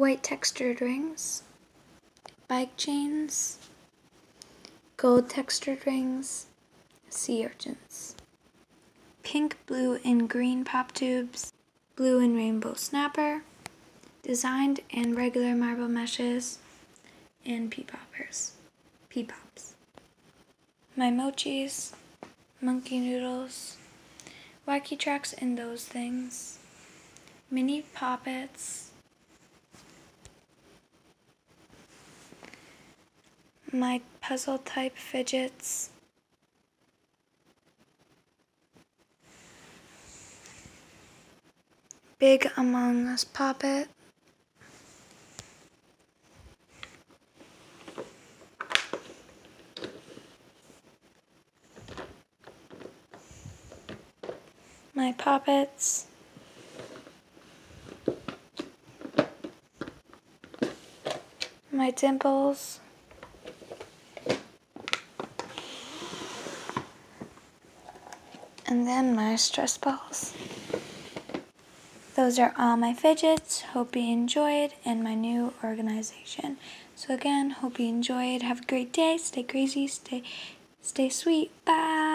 white textured rings, bike chains, gold textured rings, sea urchins, pink, blue, and green pop tubes, blue and rainbow snapper, designed and regular marble meshes, and pea poppers, pea pops. My mochis, monkey noodles, wacky tracks and those things, mini poppets, my puzzle type fidgets, Big Among Us Poppet. My poppets. My dimples. And then my stress balls. Those are all my fidgets. Hope you enjoyed and my new organization. So again, hope you enjoyed. Have a great day. Stay crazy. Stay stay sweet. Bye.